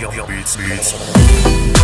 beats, beats, beats.